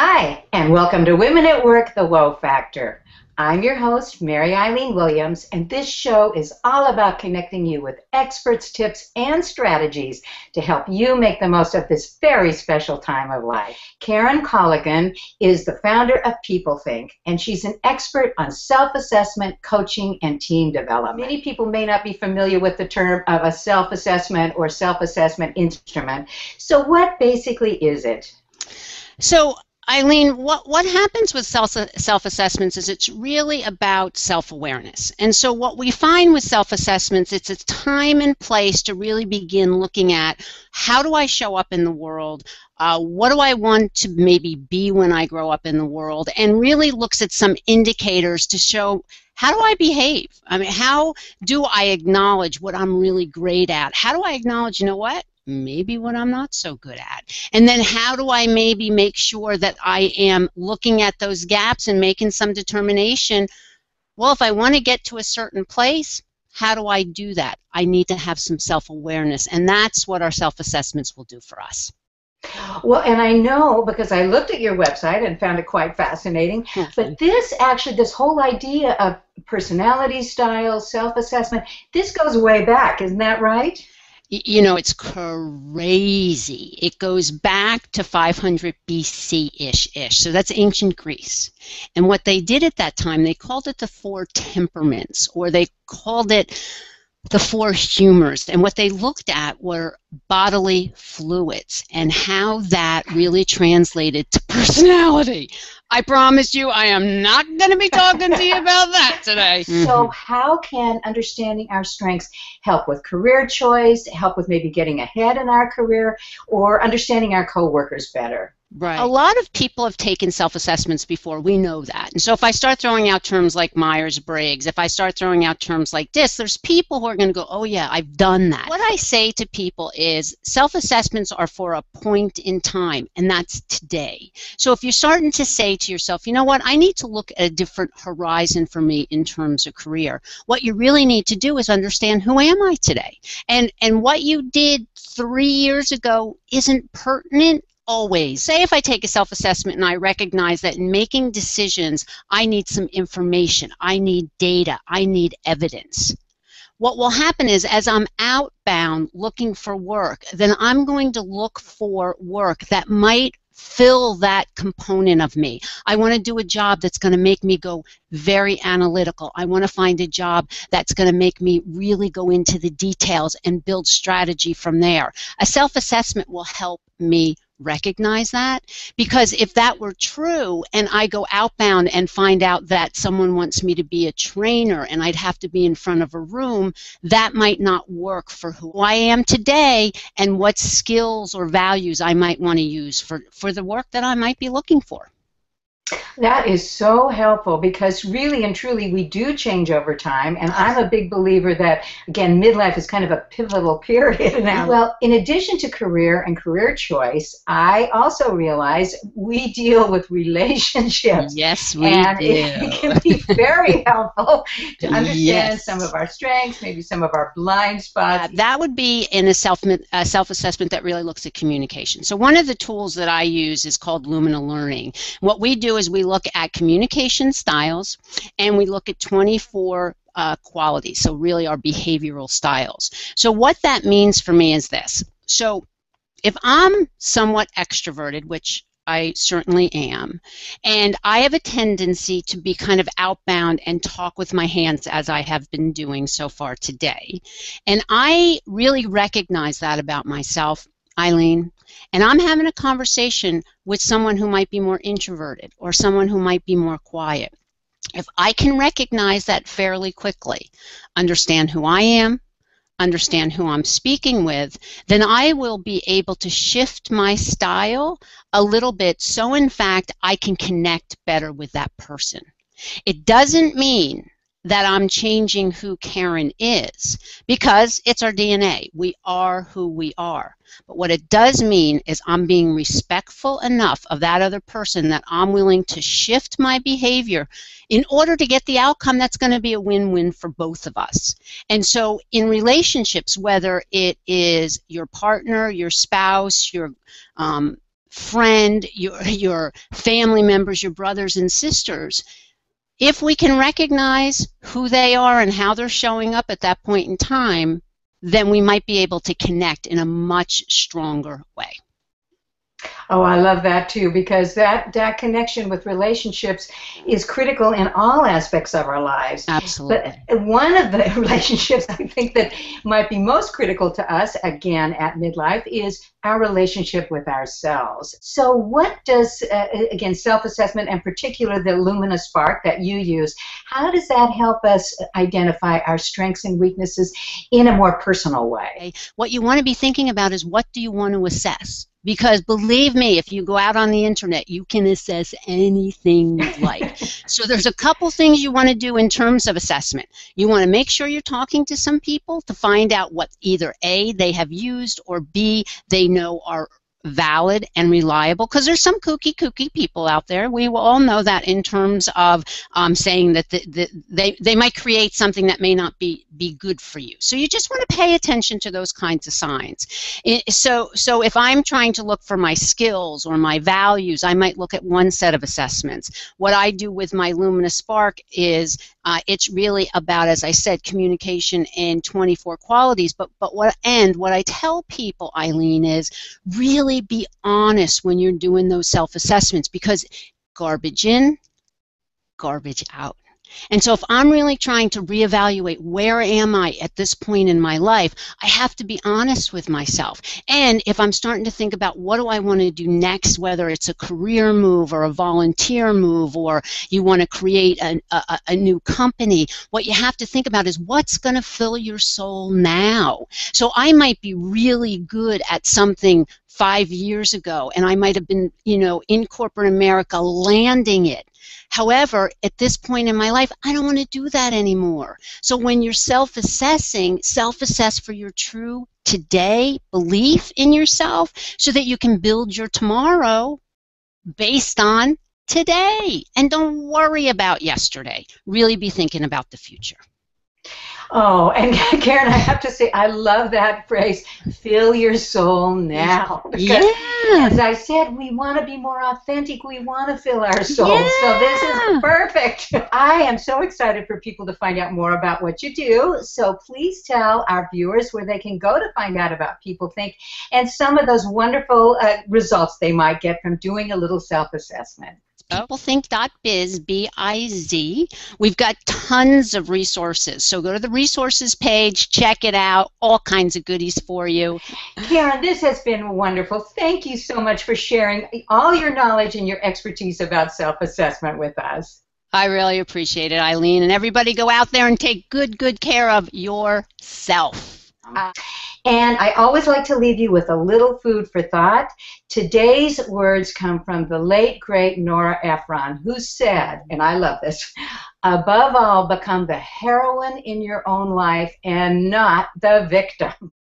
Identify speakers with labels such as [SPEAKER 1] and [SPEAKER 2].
[SPEAKER 1] Hi, and welcome to Women at Work The Whoa Factor. I'm your host, Mary Eileen Williams, and this show is all about connecting you with experts, tips, and strategies to help you make the most of this very special time of life. Karen Colligan is the founder of PeopleThink, and she's an expert on self assessment, coaching, and team development. Many people may not be familiar with the term of a self assessment or self assessment instrument. So, what basically is it?
[SPEAKER 2] So, Eileen, what, what happens with self, self-assessments is it's really about self-awareness. And so what we find with self-assessments, it's a time and place to really begin looking at how do I show up in the world, uh, what do I want to maybe be when I grow up in the world, and really looks at some indicators to show how do I behave? I mean, how do I acknowledge what I'm really great at? How do I acknowledge, you know what? Maybe what I'm not so good at. And then how do I maybe make sure that I am looking at those gaps and making some determination? Well, if I want to get to a certain place, how do I do that? I need to have some self awareness, and that's what our self assessments will do for us.
[SPEAKER 1] Well, and I know because I looked at your website and found it quite fascinating. But this actually, this whole idea of personality style, self assessment, this goes way back, isn't that right?
[SPEAKER 2] You know, it's crazy. It goes back to 500 BC ish ish. So that's ancient Greece. And what they did at that time, they called it the four temperaments, or they called it the four humors. And what they looked at were bodily fluids and how that really translated to personality. I promise you, I am not going to be talking to you about that today.
[SPEAKER 1] So, mm-hmm. how can understanding our strengths help with career choice, help with maybe getting ahead in our career, or understanding our coworkers better?
[SPEAKER 2] Right. A lot of people have taken self assessments before. We know that. And so if I start throwing out terms like Myers Briggs, if I start throwing out terms like this, there's people who are going to go, oh, yeah, I've done that. What I say to people is self assessments are for a point in time, and that's today. So if you're starting to say to yourself, you know what, I need to look at a different horizon for me in terms of career, what you really need to do is understand who am I today? And, and what you did three years ago isn't pertinent always. Say if I take a self assessment and I recognize that in making decisions, I need some information, I need data, I need evidence. What will happen is as I'm outbound looking for work, then I'm going to look for work that might fill that component of me. I want to do a job that's going to make me go very analytical. I want to find a job that's going to make me really go into the details and build strategy from there. A self assessment will help me recognize that because if that were true and I go outbound and find out that someone wants me to be a trainer and I'd have to be in front of a room that might not work for who I am today and what skills or values I might want to use for for the work that I might be looking for.
[SPEAKER 1] That is so helpful because really and truly we do change over time, and I'm a big believer that again midlife is kind of a pivotal period now. Well, in addition to career and career choice, I also realize we deal with relationships.
[SPEAKER 2] Yes, we
[SPEAKER 1] and
[SPEAKER 2] do.
[SPEAKER 1] it can be very helpful to understand yes. some of our strengths, maybe some of our blind spots.
[SPEAKER 2] Uh, that would be in a self a self assessment that really looks at communication. So one of the tools that I use is called Lumina Learning. What we do is we look at communication styles and we look at 24 uh, qualities, so really our behavioral styles. So what that means for me is this. So if I'm somewhat extroverted, which I certainly am. And I have a tendency to be kind of outbound and talk with my hands as I have been doing so far today. And I really recognize that about myself. Eileen, and I'm having a conversation with someone who might be more introverted or someone who might be more quiet. If I can recognize that fairly quickly, understand who I am, understand who I'm speaking with, then I will be able to shift my style a little bit so, in fact, I can connect better with that person. It doesn't mean that I'm changing who Karen is because it's our DNA. We are who we are. But what it does mean is I'm being respectful enough of that other person that I'm willing to shift my behavior in order to get the outcome that's going to be a win win for both of us. And so, in relationships, whether it is your partner, your spouse, your um, friend, your, your family members, your brothers and sisters, if we can recognize who they are and how they're showing up at that point in time, then we might be able to connect in a much stronger way.
[SPEAKER 1] Oh, I love that too because that that connection with relationships is critical in all aspects of our lives.
[SPEAKER 2] Absolutely.
[SPEAKER 1] But one of the relationships I think that might be most critical to us again at midlife is our relationship with ourselves. So, what does uh, again self-assessment and particular the Lumina Spark that you use? How does that help us identify our strengths and weaknesses in a more personal way?
[SPEAKER 2] What you want to be thinking about is what do you want to assess? Because believe me, if you go out on the internet, you can assess anything you like. so there's a couple things you want to do in terms of assessment. You want to make sure you're talking to some people to find out what either A, they have used, or B, they know are valid and reliable because there's some kooky kooky people out there. We all know that in terms of um, saying that the, the, they, they might create something that may not be, be good for you. So you just want to pay attention to those kinds of signs. So so if i'm trying to look for my skills or my values i might look at one set of assessments. What i do with my lumina spark is uh, it's really about, as I said, communication and 24 qualities. But but what and what I tell people, Eileen, is really be honest when you're doing those self assessments because garbage in, garbage out. And so if I'm really trying to reevaluate where am I at this point in my life, I have to be honest with myself. And if I'm starting to think about what do I want to do next, whether it's a career move or a volunteer move or you want to create a, a, a new company, what you have to think about is what's going to fill your soul now. So I might be really good at something five years ago and I might have been, you know, in corporate America landing it However, at this point in my life, I don't want to do that anymore. So when you're self assessing, self assess for your true today belief in yourself so that you can build your tomorrow based on today. And don't worry about yesterday. Really be thinking about the future.
[SPEAKER 1] Oh, and Karen, I have to say, I love that phrase, fill your soul now.
[SPEAKER 2] yeah.
[SPEAKER 1] As I said, we want to be more authentic. We want to fill our soul. Yeah. So this is perfect. I am so excited for people to find out more about what you do. So please tell our viewers where they can go to find out about People Think and some of those wonderful uh, results they might get from doing a little self assessment Oh.
[SPEAKER 2] peoplethink.biz, B-I-Z. We've got tons of resources. So go to the resources page, check it out, all kinds of goodies for you.
[SPEAKER 1] Karen, this has been wonderful. Thank you so much for sharing all your knowledge and your expertise about self-assessment with us.
[SPEAKER 2] I really appreciate it, Eileen. And everybody go out there and take good, good care of yourself.
[SPEAKER 1] Uh, and I always like to leave you with a little food for thought. Today's words come from the late, great Nora Ephron, who said, and I love this, above all, become the heroine in your own life and not the victim.